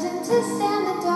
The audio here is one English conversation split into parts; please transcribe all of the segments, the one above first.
tempted to stand the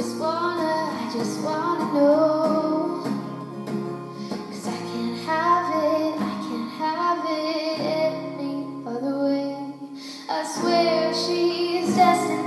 just wanna, I just wanna know. Cause I can't have it, I can't have it any other way. I swear she's destined.